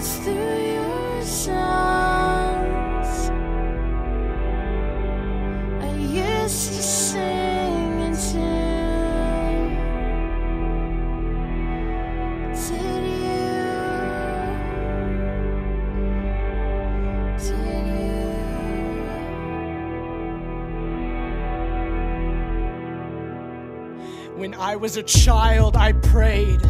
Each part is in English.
Through your songs. When I was a child, I prayed,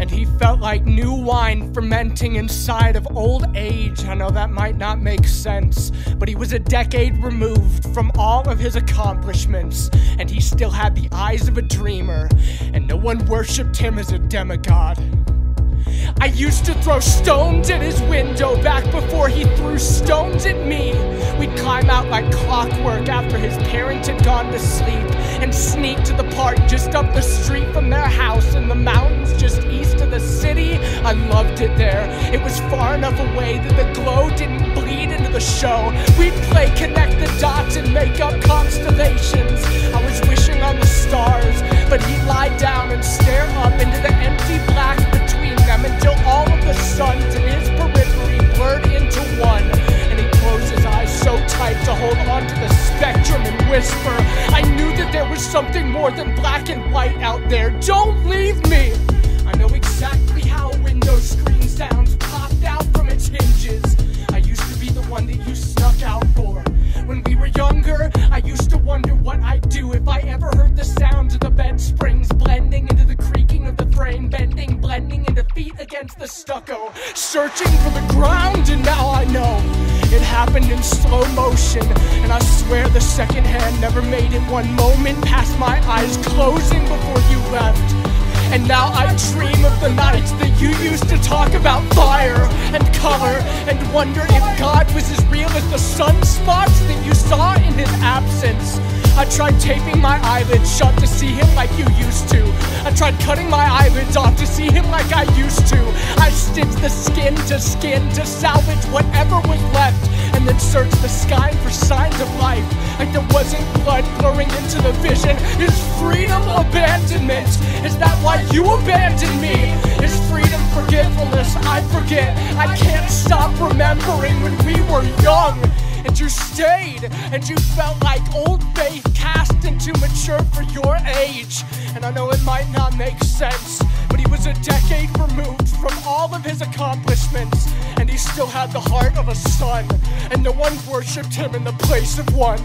and he felt like new wine fermenting inside of old age. I know that might not make sense, but he was a decade removed from all of his accomplishments, and he still had the eyes of a dreamer, and no one worshipped him as a demigod. I used to throw stones at his window back before he threw stones at me. We'd climb out like clockwork after his parents had gone to sleep and sneak to the park just up the street from their house in the mountains just east of the city. I loved it there. It was far enough away that the glow didn't bleed into the show. We'd play connect the dots and make up constellations. Knew that there was something more than black and white out there. Don't leave me! I know exactly how a window screen sounds popped out from its hinges. I used to be the one that you snuck out for. When we were younger, I used to wonder what I'd do if I ever heard the sounds of the bed springs blending into the creaking of the frame, bending, blending into feet against the stucco, searching for the ground, and now I know. It happened in slow motion, and I swear the second hand never made it one moment past my eyes closing before you left. And now I dream of the nights that you used to talk about fire and color and wonder if God was as real as the sunspots that you saw in his absence. I tried taping my eyelids shut to see him like you used to. I tried cutting my eyelids off to see him like I used to. I stitched the skin to skin to salvage whatever was left and then searched the sky for signs of life. Like there wasn't blood flowing into the vision. Is freedom abandonment? Is that why you abandoned me? Is freedom forgetfulness? I forget. I can't stop remembering when we were young. And you stayed, and you felt like old faith into mature for your age. And I know it might not make sense, but he was a decade removed from all of his accomplishments, and he still had the heart of a son, and no one worshipped him in the place of one.